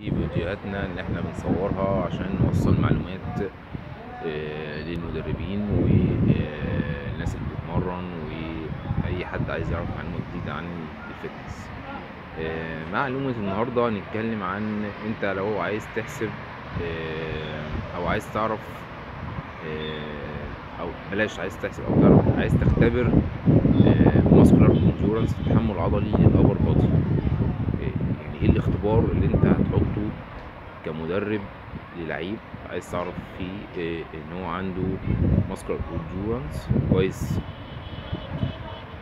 في فيديوهاتنا اللي إحنا بنصورها عشان نوصل معلومات آه، للمدربين والناس اللي بتتمرن واي حد عايز يعرف معلومة جديدة عن ال fitness. آه، معلومة النهاردة هنتكلم عن انت لو عايز تحسب آه، أو عايز تعرف آه، أو بلاش عايز تحسب أو تعرف عايز تختبر muscular endurance التحمل العضلي لل upper body يعني إيه الاختبار اللي انت هتحطه كمدرب للعيب عايز تعرف فيه إيه إن هو عنده muscular endurance كويس.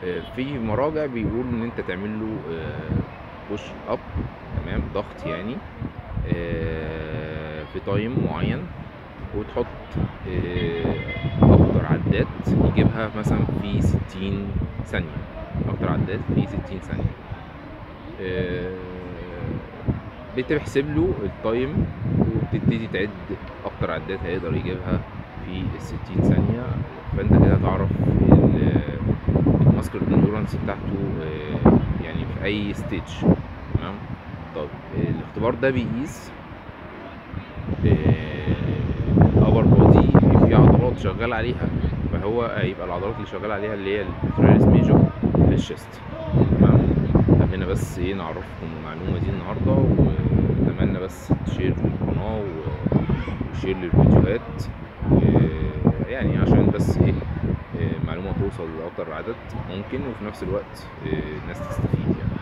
آه، في مراجع بيقول إن أنت تعمل له push up تمام ضغط يعني آه، في time معين وتحط آه، أكتر عدات يجيبها مثلا في ستين ثانية أكتر عدات في ستين ثانية. آه، بتحسب له ال time وبتبتدي تعد أكتر عدات هيقدر يجيبها في الستين ثانية. فأنت كده تعرف ال muscular endurance بتاعته آه، يعني في أي stage تمام؟ طب الاختبار ده بيقيس ال upper body في عضلات شغال عليها. فهو هيبقى العضلات اللي شغال عليها اللي هي ال pectoralis major في ال chest تمام؟ حبينا بس إيه نعرفكم المعلومة دي النهارده ونتمنى بس ت share للقناة و share للفيديوهات. يعني عشان بس إيه المعلومه توصل لأكتر عدد ممكن وفي نفس الوقت الناس تستفيد يعني.